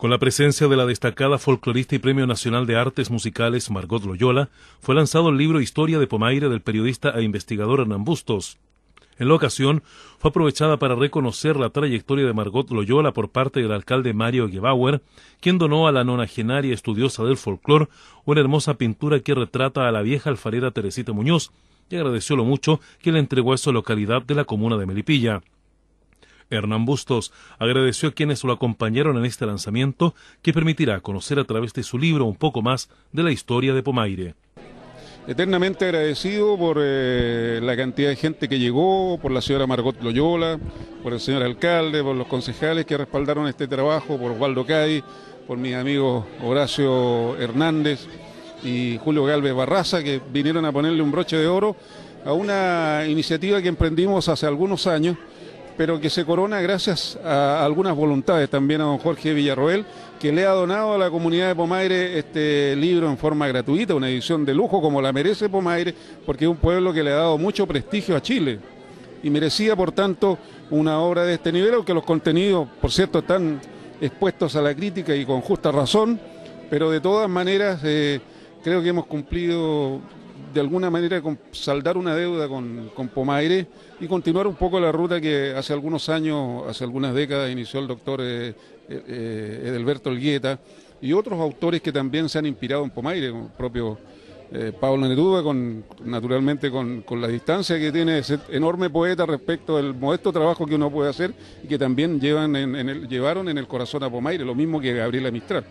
Con la presencia de la destacada folclorista y Premio Nacional de Artes Musicales Margot Loyola, fue lanzado el libro Historia de Pomaire del periodista e investigador Hernán Bustos. En la ocasión, fue aprovechada para reconocer la trayectoria de Margot Loyola por parte del alcalde Mario Gebauer, quien donó a la nonagenaria estudiosa del folclore una hermosa pintura que retrata a la vieja alfarera Teresita Muñoz, y agradeció lo mucho que le entregó a esa localidad de la comuna de Melipilla. Hernán Bustos agradeció a quienes lo acompañaron en este lanzamiento que permitirá conocer a través de su libro un poco más de la historia de Pomaire. Eternamente agradecido por eh, la cantidad de gente que llegó, por la señora Margot Loyola, por el señor alcalde, por los concejales que respaldaron este trabajo, por Waldo Cay, por mis amigos Horacio Hernández y Julio Galvez Barraza, que vinieron a ponerle un broche de oro a una iniciativa que emprendimos hace algunos años pero que se corona gracias a algunas voluntades también a don Jorge Villarroel, que le ha donado a la comunidad de Pomaire este libro en forma gratuita, una edición de lujo como la merece Pomaire, porque es un pueblo que le ha dado mucho prestigio a Chile y merecía, por tanto, una obra de este nivel, aunque los contenidos, por cierto, están expuestos a la crítica y con justa razón, pero de todas maneras eh, creo que hemos cumplido de alguna manera saldar una deuda con, con, Pomaire y continuar un poco la ruta que hace algunos años, hace algunas décadas inició el doctor eh, eh, eh, Edelberto Elguieta y otros autores que también se han inspirado en Pomaire, el propio Pablo Neruda, con, naturalmente con, la distancia que tiene ese enorme poeta respecto al modesto trabajo que uno puede hacer y que también llevan en, en el, llevaron en el corazón a Pomaire, lo mismo que Gabriela Mistral.